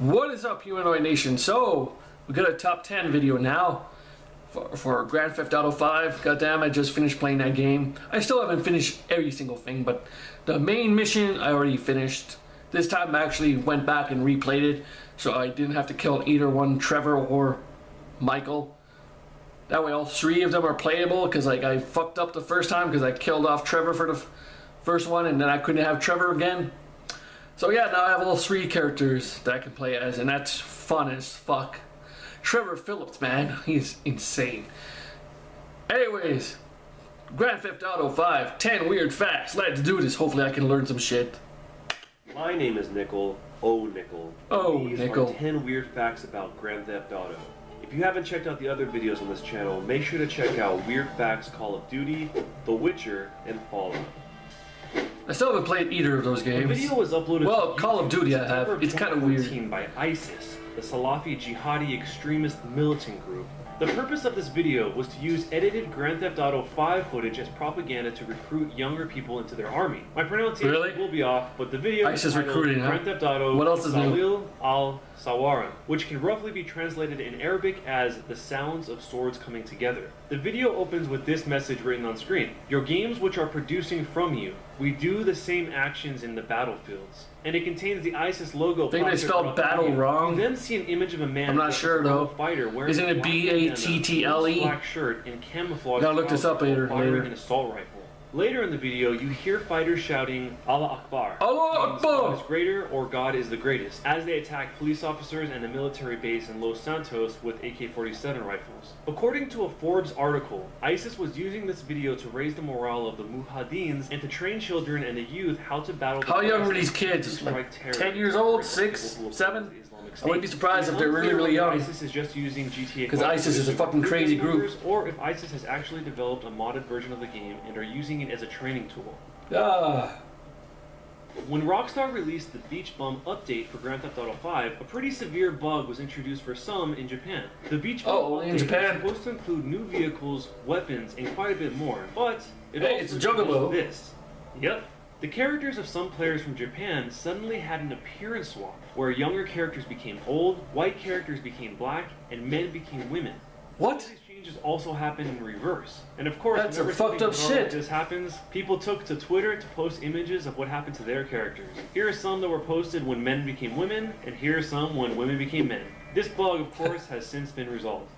What is up, Humanoid Nation? So, we got a top 10 video now for, for Grand Theft Auto 5. Goddamn, I just finished playing that game. I still haven't finished every single thing, but the main mission I already finished. This time I actually went back and replayed it, so I didn't have to kill either one, Trevor or Michael. That way all three of them are playable, because like I fucked up the first time because I killed off Trevor for the first one, and then I couldn't have Trevor again. So yeah, now I have all three characters that I can play as, and that's fun as fuck. Trevor Phillips, man, he's insane. Anyways, Grand Theft Auto 5, 10 weird facts. Let's do this. Hopefully I can learn some shit. My name is Nickel. Oh, Nickel. Oh, These Nickel. are 10 weird facts about Grand Theft Auto. If you haven't checked out the other videos on this channel, make sure to check out Weird Facts Call of Duty, The Witcher, and Fallout. I still haven't played either of those games. The video was uploaded Well, Call of Duty I have. It's kinda weird. 2014 by ISIS, the Salafi jihadi extremist militant group. The purpose of this video was to use edited Grand Theft Auto 5 footage as propaganda to recruit younger people into their army. My pronunciation Really? will be off, but the video ISIS is recruiting, huh? Theft Auto What else is new? Salil al-Sawara, which can roughly be translated in Arabic as the sounds of swords coming together. The video opens with this message written on screen. Your games which are producing from you, we do the same actions in the battlefields. And it contains the ISIS logo. Think they spelled battle video. wrong? You then see an image of a man I'm not sure, though. Fighter wearing Isn't it a black B-A-T-T-L-E? bandana, Black shirt and camouflage. Gotta look this up later- firing later. an assault rifle. Later in the video, you hear fighters shouting Allah Akbar. Allah Akbar! God is greater or God is the greatest as they attack police officers and a military base in Los Santos with AK-47 rifles. According to a Forbes article, ISIS was using this video to raise the morale of the muhaddins and to train children and the youth how to battle How young were these kids? Like 10 years old? 6? 7? I wouldn't be surprised if they're really, really young. ISIS is just using GTA 'Cause 5 ISIS is a fucking crazy group. Or if ISIS has actually developed a modded version of the game and are using it as a training tool. Ah, When Rockstar released the Beach Bum update for Grand Theft Auto 5, a pretty severe bug was introduced for some in Japan. The Beach Bum Oh, in Japan? was supposed to include new vehicles, weapons, and quite a bit more, but it Hey, also it's a Juggalo. This. Yep. The characters of some players from Japan suddenly had an appearance swap, where younger characters became old, white characters became black, and men became women. what? These changes also happen in reverse. And of course, That's whenever fucked up like shit. this happens, people took to Twitter to post images of what happened to their characters. Here are some that were posted when men became women, and here are some when women became men. This bug, of course, has since been resolved.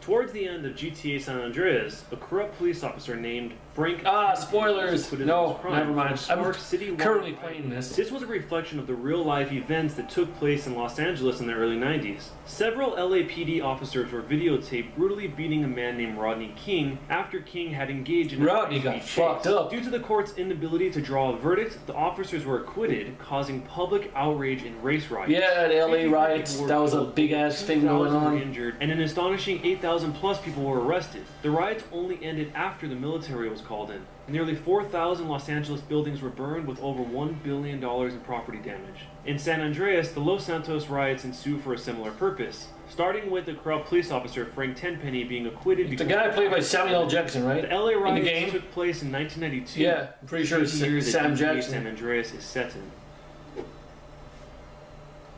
Towards the end of GTA San Andreas, a corrupt police officer named Frank Ah, spoilers. No, of his crime never mind. I'm currently playing this. This was a reflection of the real life events that took place in Los Angeles in the early 90s. Several LAPD officers were videotaped brutally beating a man named Rodney King after King had engaged in a Rodney got chase. fucked up. Due to the court's inability to draw a verdict, the officers were acquitted, causing public outrage and race riots. Yeah, the LA riots, that was a big ass thing 2,000 going were on. Injured, and an astonishing 8,000 plus people were arrested. The riots only ended after the military was called in. Nearly 4,000 Los Angeles buildings were burned with over $1 billion in property damage. In San Andreas, the Los Santos riots ensue for a similar purpose, starting with the corrupt police officer Frank Tenpenny being acquitted The guy played by. Samuel L. Jackson, right? The LA In the riots game? took place in 1992. Yeah, I'm pretty sure it's the Sam Jackson. San Andreas is set in.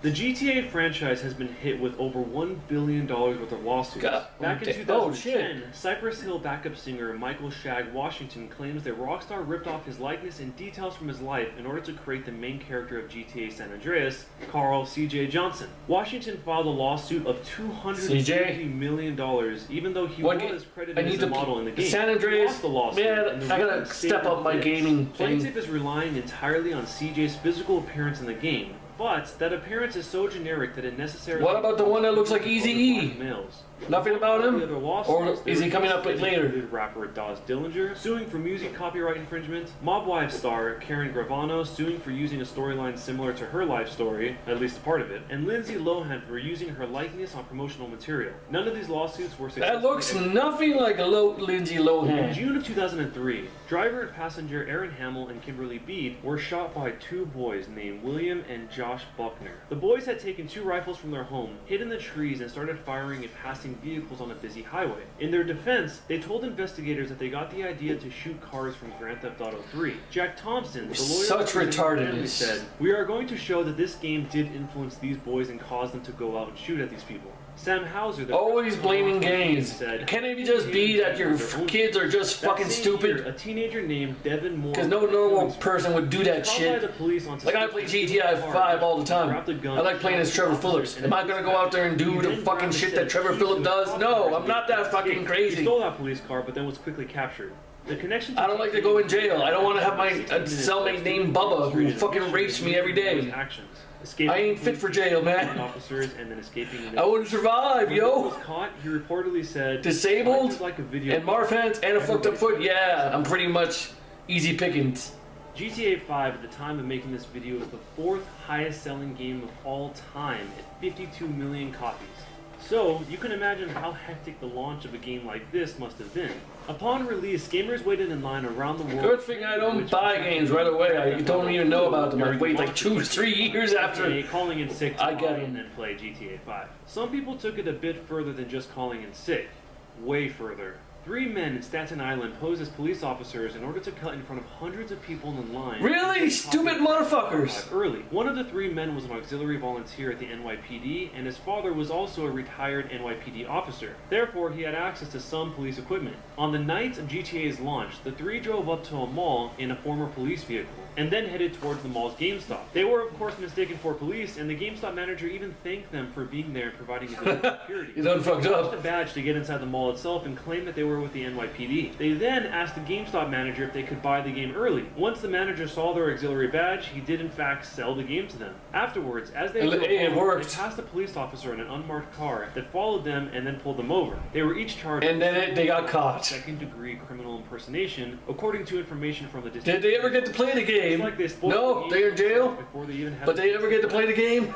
The GTA franchise has been hit with over $1 billion worth of lawsuits. God, Back in oh, 2010, Cypress Hill backup singer Michael Shag Washington claims that Rockstar ripped off his likeness and details from his life in order to create the main character of GTA San Andreas, Carl C.J. Johnson. Washington filed a lawsuit of $250 CJ? million dollars, even though he What was credited I need as a to- model in the game. San Andreas- lost the lawsuit, man, the I gotta step up my gaming thing. Plaintiff is relying entirely on CJ's physical appearance in the game, but that appearance is so generic that it necessarily. What about the one that looks like Easy E? Males. Nothing about him? Or is he coming up this later? Rapper Daz Dillinger suing for music copyright infringement, Mob Wives star Karen Gravano suing for using a storyline similar to her life story, at least a part of it, and Lindsay Lohan for using her likeness on promotional material. None of these lawsuits were successful. That looks nothing like a Lo- Lindsay In Lohan. June of 2003, driver and passenger Aaron Hamel and Kimberly Bede were shot by two boys named William and Josh Josh Buckner. The boys had taken two rifles from their home, hid in the trees, and started firing at passing vehicles on a busy highway. In their defense, they told investigators that they got the idea to shoot cars from Grand Theft Auto 3. Jack Thompson, the lawyer Such representing the retardedness. said, "We are going to show that this game did influence these boys and cause them to go out and shoot at these people." Sam Houser, the Always blaming games. said, Can it just be that your f- kids are just fucking same year, stupid? a teenager named Devin Moore. Because no normal person would do that shit. the police on Like I play GTA of 5 all the time. grabbed a gun, I like playing as Trevor Phillips. Am I gonna go out there and do the fucking shit that Trevor Phillips does? No, I'm not that fucking crazy. He stole that police car, but then was quickly captured. The connection. I don't like to go in jail. I don't want to have my uh, cellmate named Bubba who fucking rapes me every day. Actions. Escaping I ain't fit for jail, man. Officers and then escaping. I wouldn't survive, When he yo. was caught, he reportedly said, Disabled like a video and Marv hands and a fucked up foot. Yeah, I'm pretty much easy pickings. GTA 5 at the time of making this video is the fourth highest selling game of all time at 52 million copies. So, you can imagine how hectic the launch of a game like this must have been. Upon release, gamers waited in line around the world. Good thing I don't buy games right away. I don't even know about them. I wait like two, three years after. GTA, calling in sick to I get 'em. and play GTA 5. Some people took it a bit further than just calling in sick. Way further. Three men in Staten Island posed as police officers in order to cut in front of hundreds of people in line. Really? Stupid motherfuckers. Early. One of the three men was an auxiliary volunteer at the NYPD, and his father was also a retired NYPD officer. Therefore, he had access to some police equipment. On the night of GTA's launch, the three drove up to a mall in a former police vehicle, and then headed towards the mall's GameStop. They were, of course, mistaken for police, and the GameStop manager even thanked them for being there and providing security. You done fucked They up. a badge to get inside the mall itself and claimed that they were with the NYPD. They then asked the GameStop manager if they could buy the game early. Once the manager saw their auxiliary badge, he did in fact sell the game to them. Afterwards, as they It- it home, worked. they passed a police officer in an unmarked car that followed them and then pulled them over. They were each charged And then it, they got caught. second degree criminal impersonation, according to information from the district. Did they ever get to play the game? like they No, the game they're in jail. before they even had But they ever get to play the game?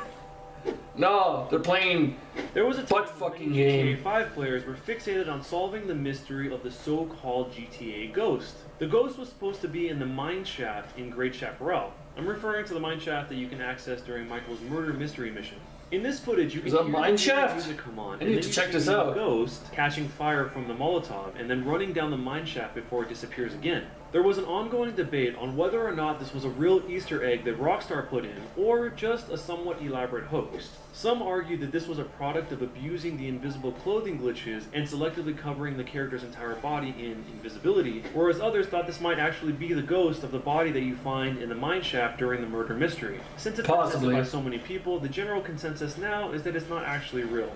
No, they're playing. There was a Butt fucking game. GTA 5 players were fixated on solving the mystery of the so-called GTA Ghost. The Ghost was supposed to be in the mine shaft in Great Chaparral. I'm referring to the mine shaft that you can access during Michael's murder mystery mission. In this footage, you can hear mine the shaft? music come on. I and need then to you check see this the out. Ghost catching fire from the Molotov and then running down the mine shaft before it disappears again. There was an ongoing debate on whether or not this was a real Easter egg that Rockstar put in, or just a somewhat elaborate hoax. Some argued that this was a product of abusing the invisible clothing glitches and selectively covering the character's entire body in invisibility, whereas others thought this might actually be the ghost of the body that you find in the mine shaft during the murder mystery. Since it's been tested Possibly. by so many people, the general consensus now is that it's not actually real.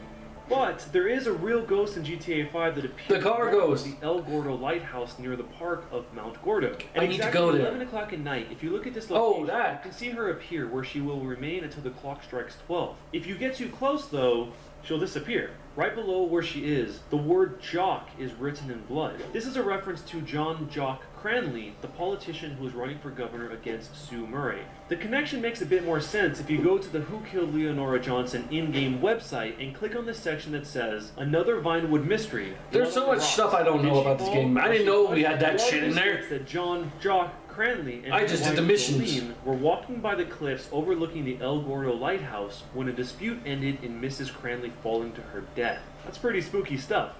But there is a real ghost in GTA 5 that appears The car at ghost. the El Gordo Lighthouse near the park of Mount Gordo. I At need to go there. 11 o'clock at night, if you look at this location, Oh, location, that. you can see her appear where she will remain until the clock strikes 12. If you get too close, though, she'll disappear. Right below where she is, the word jock is written in blood. This is a reference to John Jock Cranley, the politician who was running for governor against Sue Murray. The connection makes a bit more sense if you go to the Who Killed Leonora Johnson in-game website and click on the section that says Another Vinewood Mystery. There's so much stuff I don't know about this game. I didn't know we had that shit in there. That John Jock Cranley and I just did the missions. Jolene were walking by the cliffs overlooking the El Gordo lighthouse when a dispute ended in Mrs. Cranley falling to her death. That's pretty spooky stuff.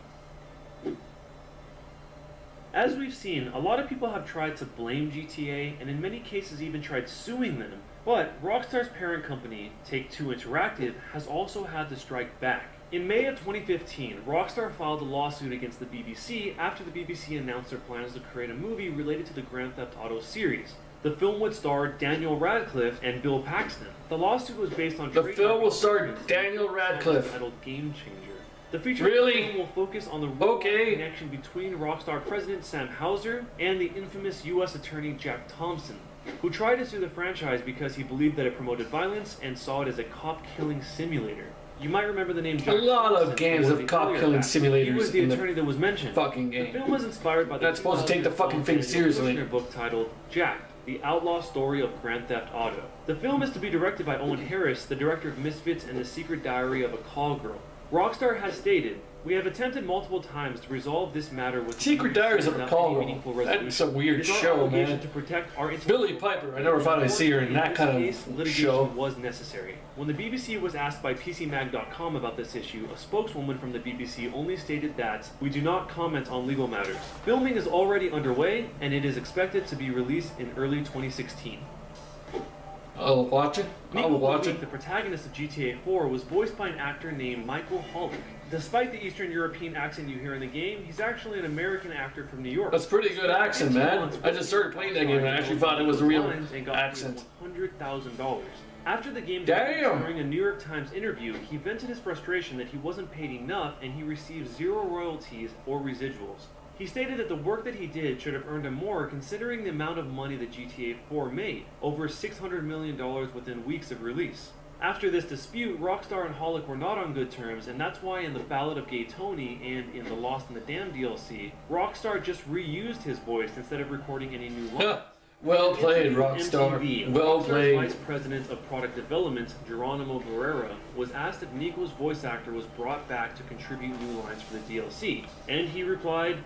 As we've seen, a lot of people have tried to blame GTA and in many cases even tried suing them, but Rockstar's parent company, Take Two Interactive, has also had to strike back. In May of 2015, Rockstar filed a lawsuit against the BBC after the BBC announced their plans to create a movie related to the Grand Theft Auto series. The film would star Daniel Radcliffe and Bill Paxton. The lawsuit was based on The film will star Daniel Radcliffe. titled Game Changer. The feature Really? film will focus on the Okay. connection between Rockstar president Sam Houser and the infamous U.S. attorney Jack Thompson, who tried to sue the franchise because he believed that it promoted violence and saw it as a cop-killing simulator. You might remember the name Jack A lot of games from have one the cop-killing earlier acts. He simulators was the in the attorney that was mentioned. Fucking The game. film was inspired by the Not supposed to take the fucking thing seriously. Book titled Jack, the outlaw story of Grand Theft Auto. The film is to be directed by Owen Harris, the director of Misfits and The Secret Diary of a Call Girl. Rockstar has stated, we have attempted multiple times to resolve this matter with Secret Diaries of any meaningful That's a weird It is show, man. To protect our Billie Piper. I never thought I'd see her in that kind of case, litigation show. was necessary. When the BBC was asked by PCMag.com about this issue, a spokeswoman from the BBC only stated that we do not comment on legal matters. Filming is already underway, and it is expected to be released in early 2016. I'll watch it. I'll watch it. the protagonist of GTA 4, was voiced by an actor named Michael Hollick. Despite the Eastern European accent you hear in the game, he's actually an American actor from New York. That's pretty good accent, man. I just started playing that game and I actually thought it was a real accent. $100,000. After the game Damn. during a New York Times interview, he vented his frustration that he wasn't paid enough and he received zero royalties or residuals. He stated that the work that he did should have earned him more considering the amount of money that GTA 4 made, over $600 million within weeks of release. After this dispute, Rockstar and Hollick were not on good terms, and that's why in the Ballad of Gay Tony and in the Lost in the Dam DLC, Rockstar just reused his voice instead of recording any new lines. well played, Rockstar. MTV, Well Rockstar's played. Vice President of Product Development, Geronimo Barrera, was asked if Niko's voice actor was brought back to contribute new lines for the DLC, and he replied,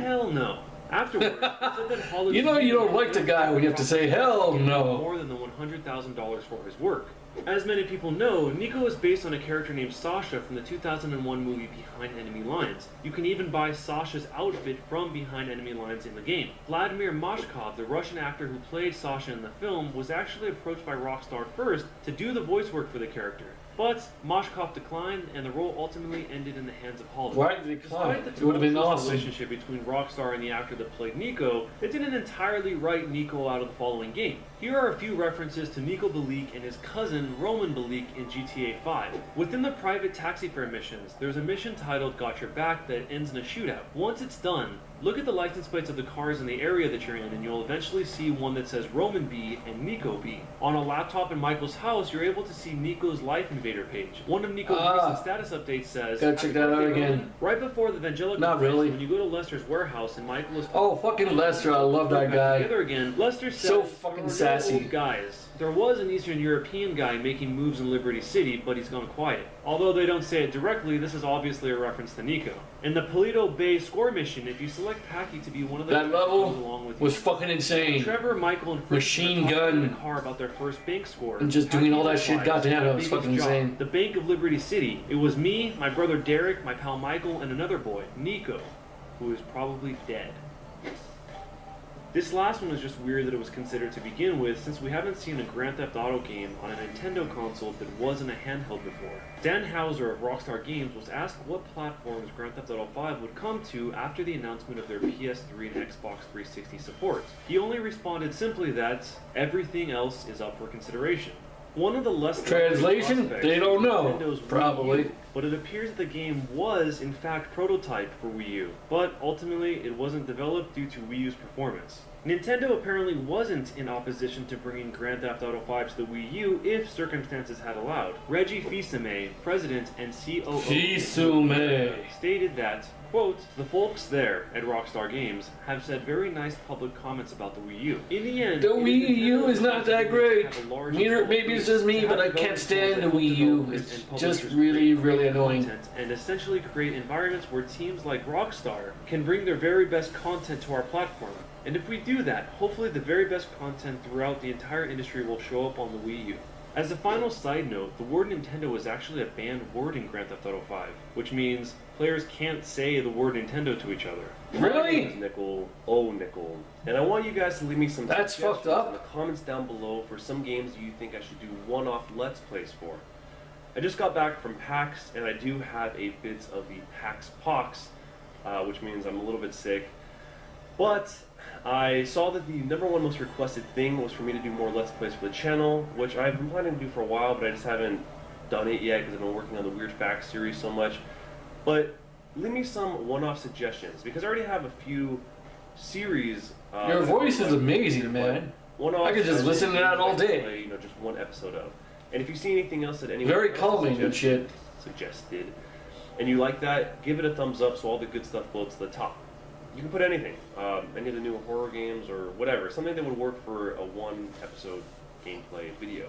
"Hell no." Afterwards, said that You know you don't like the guy when you have to say, "Hell no." More than the one hundred thousand dollars for his work. As many people know, Niko is based on a character named Sasha from the 2001 movie Behind Enemy Lines. You can even buy Sasha's outfit from Behind Enemy Lines in the game. Vladimir Mashkov, the Russian actor who played Sasha in the film, was actually approached by Rockstar first to do the voice work for the character. But Mashkov declined, and the role ultimately ended in the hands of Hollick. Why did he decline? Despite the It would have been awesome. relationship between Rockstar and the actor that played Niko, it didn't entirely write Niko out of the following game. Here are a few references to Niko Bellic and his cousin Roman Bellic in GTA 5. Within the private taxi fare missions, there's a mission titled Got Your Back that ends in a shootout. Once it's done, look at the license plates of the cars in the area that you're in and you'll eventually see one that says Roman B and Niko B. On a laptop in Michael's house, you're able to see Niko's Life Invader page. One of Niko's Ah. recent status updates says, Gotta check that out again. Right before the Vangelic Not Conference, really. when you go to Lester's warehouse and Michael is Oh, fucking Lester. I love that guy. together again, Lester says So fucking "There are no sassy." guys. There was an Eastern European guy making moves in Liberty City, but he's gone quiet. Although they don't say it directly, this is obviously a reference to Niko. In the Paleto Bay score mission, if you select Packie to be one of the That level along with Was you. fucking insane. Trevor, Michael, and Fritz Machine gun. car about their first bank score. And just doing all that shit, goddamn, that was fucking job, insane." The Bank of Liberty City. It was me, my brother Derrick, my pal Michael, and another boy, Niko, who is probably dead. This last one is just weird that it was considered to begin with, since we haven't seen a Grand Theft Auto game on a Nintendo console that wasn't a handheld before. Dan Houser of Rockstar Games was asked what platforms Grand Theft Auto 5 would come to after the announcement of their PS3 and Xbox 360 support. He only responded simply that everything else is up for consideration. One of the less Translation? They don't know. Nintendo's Probably. U, but it appears that the game was in fact prototyped for Wii U, but ultimately it wasn't developed due to Wii U's performance. Nintendo apparently wasn't in opposition to bringing Grand Theft Auto 5 to the Wii U if circumstances had allowed. Reggie Fils-Aimé, president and COO Fils-Aimé. stated that, quote, the folks there at Rockstar Games have said very nice public comments about the Wii U. In the end, The Wii U is not that great. to have a large Neither- maybe it's just me, but I can't stand the Wii U. It's just really, really annoying. And essentially create environments where teams like Rockstar can bring their very best content to our platform. And if we do that, hopefully the very best content throughout the entire industry will show up on the Wii U. As a final side note, the word Nintendo is actually a banned word in Grand Theft Auto 5, which means players can't say the word Nintendo to each other. Really? Nickel, oh Nickel, and I want you guys to leave me some That's fucked up. in the comments down below for some games you think I should do one-off Let's Plays for. I just got back from PAX, and I do have a bit of the PAX Pox, uh, which means I'm a little bit sick. But I saw that the number one most requested thing was for me to do more Let's Plays for the channel, which I've been planning to do for a while, but I just haven't done it yet because I've been working on the Weird Facts series so much. But leave me some one-off suggestions because I already have a few series. Uh, Your voice is amazing, man. One-off I could just listen to that all day. play, you know, just one episode of. And if you see anything else that anyone Very calming and suggested- shit. suggested, and you like that, give it a thumbs up so all the good stuff floats to the top. You can put anything, um, any of the new horror games or whatever, something that would work for a one episode gameplay video.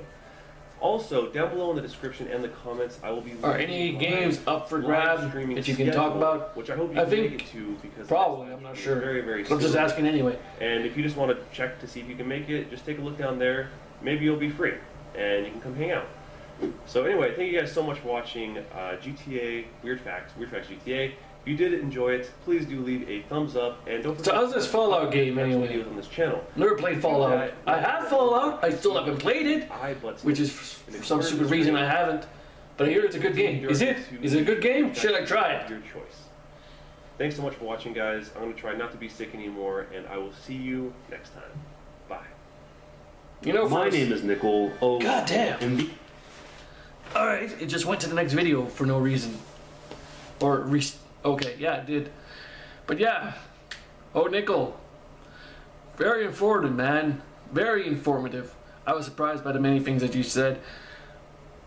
Also, down below in the description and the comments, I will be. Are any games up for live grab streaming that you can talk about? Which I hope you I can think make it to because Probably, I'm not sure. Very, very. I'm just asking anyway. And if you just want to check to see if you can make it, just take a look down there. Maybe you'll be free, and you can come hang out. So anyway, thank you guys so much for watching uh, GTA Weird Facts, Weird Facts GTA. If you did enjoy it, please do leave a thumbs up, and don't So forget how's this Fallout game to anyway? videos on this channel. Never played Fallout. I have Fallout. I still haven't played it, I but which is for some stupid reason I haven't. But I hear it's a good game. Is it? Is it a good game? Should I try it? Your choice. Thanks so much for watching, guys. I'm gonna try not to be sick anymore, and I will see you next time. Bye. You know, My name is Nicole. Oh, God damn. All right, it just went to the next video for no reason. Or re- okay, yeah, it did. But yeah, oh Nickel, very informative, man. Very informative. I was surprised by the many things that you said.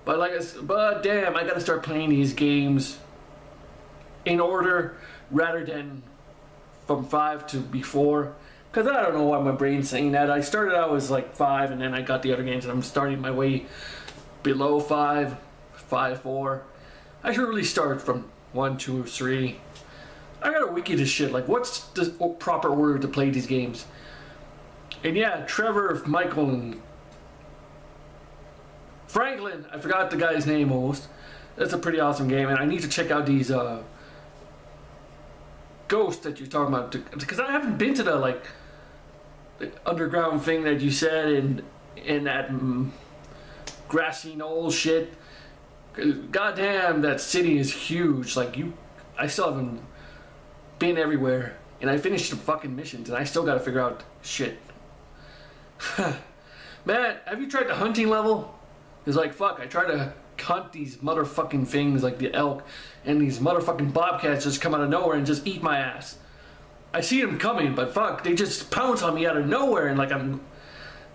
But like, I s- but damn, I gotta start playing these games in order rather than from five to before. Cause I don't know why my brain's saying that. I started out as like five, and then I got the other games, and I'm starting my way below five, five, four. I should really start from one, two, three. I got a wiki this shit. Like, what's the proper order to play these games? And yeah, Trevor, Michael, and Franklin. I forgot the guy's name almost. That's a pretty awesome game, and I need to check out these uh, ghosts that you're talking about because I haven't been to the like the underground thing that you said in in that. Mm, grassy knoll shit. Goddamn, that city is huge. Like you, I still haven't been everywhere, and I finished the fucking missions, and I still got to figure out shit. Man, have you tried the hunting level? It's like fuck. I try to hunt these motherfucking things like the elk, and these motherfucking bobcats just come out of nowhere and just eat my ass. I see them coming, but fuck, they just pounce on me out of nowhere, and like I'm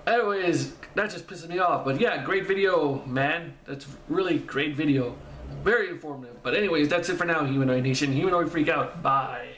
Anyways, that just pisses me off. But yeah, great video, man. That's really great video. Very informative. But anyways, that's it for now, Humanoid Nation. Humanoid Freak out. Bye.